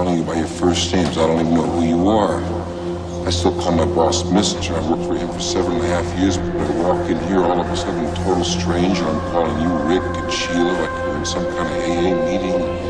calling you by your first names. I don't even know who you are. I still call my boss Mister. I worked for him for seven and a half years, but I walk in here all of a sudden, total stranger. I'm calling you Rick and Sheila like you're in some kind of AA meeting.